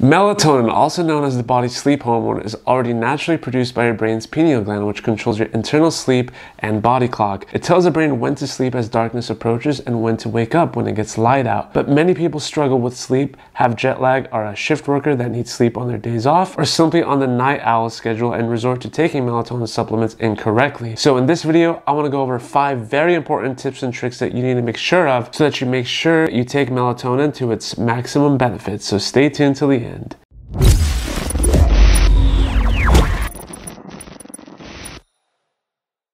Melatonin, also known as the body's sleep hormone, is already naturally produced by your brain's pineal gland, which controls your internal sleep and body clock. It tells the brain when to sleep as darkness approaches and when to wake up when it gets light out. But many people struggle with sleep, have jet lag, are a shift worker that needs sleep on their days off, or simply on the night owl schedule and resort to taking melatonin supplements incorrectly. So in this video, I want to go over five very important tips and tricks that you need to make sure of so that you make sure you take melatonin to its maximum benefit. So stay tuned till the end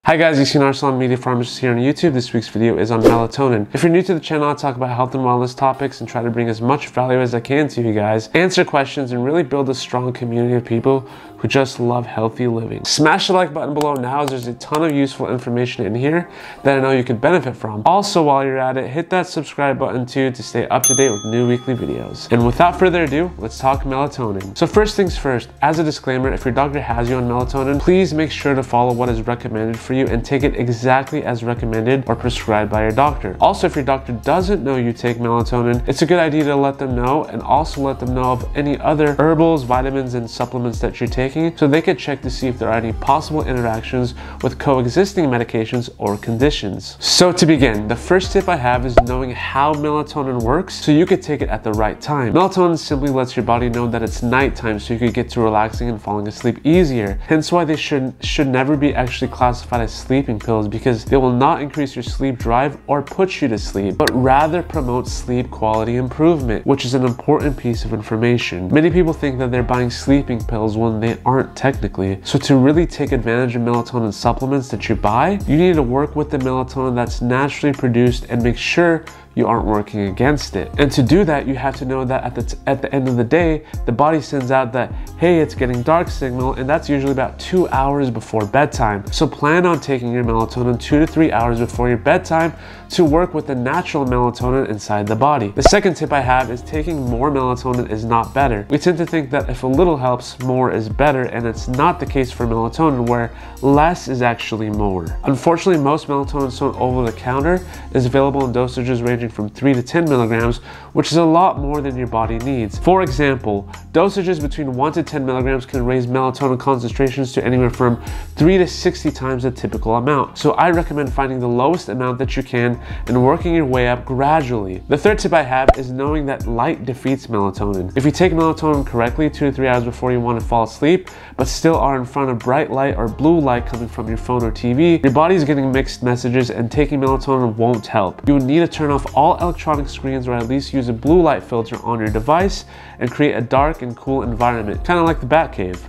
Hi guys, you've seen Arsalan Media Pharmacist here on YouTube. This week's video is on melatonin. If you're new to the channel, I talk about health and wellness topics and try to bring as much value as I can to you guys, answer questions, and really build a strong community of people who just love healthy living. Smash the like button below now as there's a ton of useful information in here that I know you could benefit from. Also, while you're at it, hit that subscribe button too to stay up to date with new weekly videos. And without further ado, let's talk melatonin. So first things first, as a disclaimer, if your doctor has you on melatonin, please make sure to follow what is recommended for you and take it exactly as recommended or prescribed by your doctor. Also, if your doctor doesn't know you take melatonin, it's a good idea to let them know and also let them know of any other herbals, vitamins, and supplements that you're taking taking so they could check to see if there are any possible interactions with coexisting medications or conditions. So to begin, the first tip I have is knowing how melatonin works so you could take it at the right time. Melatonin simply lets your body know that it's nighttime so you could get to relaxing and falling asleep easier. Hence why they should, should never be actually classified as sleeping pills because they will not increase your sleep drive or put you to sleep, but rather promote sleep quality improvement, which is an important piece of information. Many people think that they're buying sleeping pills when they aren't technically. So to really take advantage of melatonin supplements that you buy, you need to work with the melatonin that's naturally produced and make sure you aren't working against it. And to do that, you have to know that at the, at the end of the day, the body sends out that, hey, it's getting dark signal, and that's usually about two hours before bedtime. So plan on taking your melatonin two to three hours before your bedtime to work with the natural melatonin inside the body. The second tip I have is taking more melatonin is not better. We tend to think that if a little helps, more is better, and it's not the case for melatonin where less is actually more. Unfortunately, most melatonin sold over the counter is available in dosages ranging ranging from 3 to 10 milligrams, which is a lot more than your body needs. For example, dosages between 1 to 10 milligrams can raise melatonin concentrations to anywhere from 3 to 60 times the typical amount. So I recommend finding the lowest amount that you can and working your way up gradually. The third tip I have is knowing that light defeats melatonin. If you take melatonin correctly 2 to 3 hours before you want to fall asleep, but still are in front of bright light or blue light coming from your phone or TV, your body is getting mixed messages and taking melatonin won't help. You need to turn off all electronic screens or at least use a blue light filter on your device and create a dark and cool environment, kind of like the Batcave.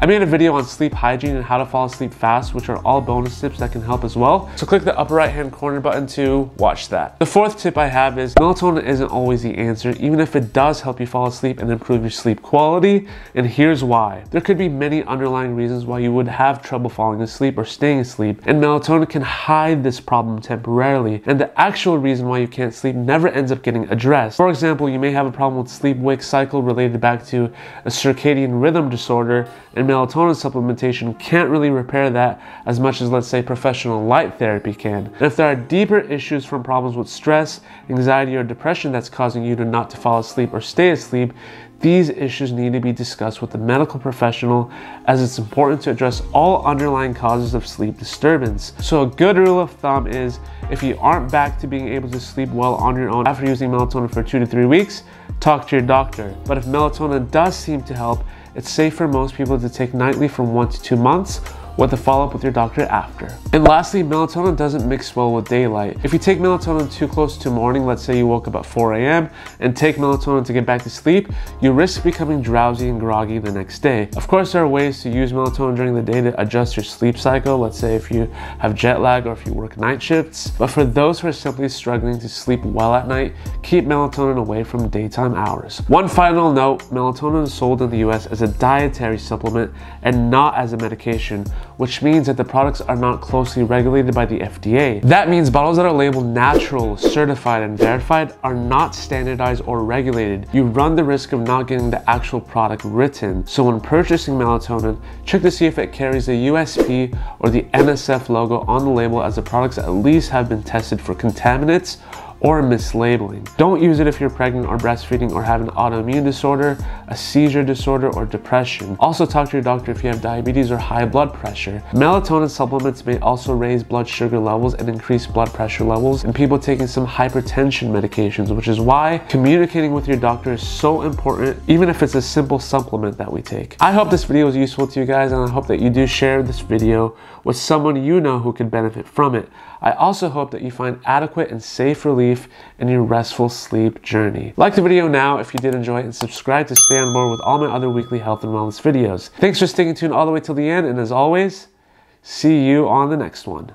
I made a video on sleep hygiene and how to fall asleep fast, which are all bonus tips that can help as well. So click the upper right hand corner button to watch that. The fourth tip I have is melatonin isn't always the answer, even if it does help you fall asleep and improve your sleep quality. And here's why. There could be many underlying reasons why you would have trouble falling asleep or staying asleep. And melatonin can hide this problem temporarily. And the actual reason why you can't sleep never ends up getting addressed. For example, you may have a problem with sleep wake cycle related back to a circadian rhythm disorder and melatonin supplementation can't really repair that as much as, let's say, professional light therapy can. And if there are deeper issues from problems with stress, anxiety, or depression that's causing you to not to fall asleep or stay asleep, these issues need to be discussed with a medical professional as it's important to address all underlying causes of sleep disturbance. So a good rule of thumb is if you aren't back to being able to sleep well on your own after using melatonin for two to three weeks, talk to your doctor. But if melatonin does seem to help, it's safe for most people to take nightly from one to two months with a follow-up with your doctor after. And lastly, melatonin doesn't mix well with daylight. If you take melatonin too close to morning, let's say you woke up at 4 a.m. and take melatonin to get back to sleep, you risk becoming drowsy and groggy the next day. Of course, there are ways to use melatonin during the day to adjust your sleep cycle, let's say if you have jet lag or if you work night shifts. But for those who are simply struggling to sleep well at night, keep melatonin away from daytime hours. One final note, melatonin is sold in the US as a dietary supplement and not as a medication, which means that the products are not closely regulated by the FDA. That means bottles that are labeled natural, certified, and verified are not standardized or regulated. You run the risk of not getting the actual product written. So when purchasing melatonin, check to see if it carries the USP or the NSF logo on the label as the products at least have been tested for contaminants or mislabeling. Don't use it if you're pregnant or breastfeeding or have an autoimmune disorder a seizure disorder, or depression. Also talk to your doctor if you have diabetes or high blood pressure. Melatonin supplements may also raise blood sugar levels and increase blood pressure levels in people taking some hypertension medications, which is why communicating with your doctor is so important, even if it's a simple supplement that we take. I hope this video was useful to you guys, and I hope that you do share this video with someone you know who can benefit from it. I also hope that you find adequate and safe relief in your restful sleep journey. Like the video now if you did enjoy it and subscribe to stay board with all my other weekly health and wellness videos. Thanks for sticking tuned all the way till the end and as always, see you on the next one.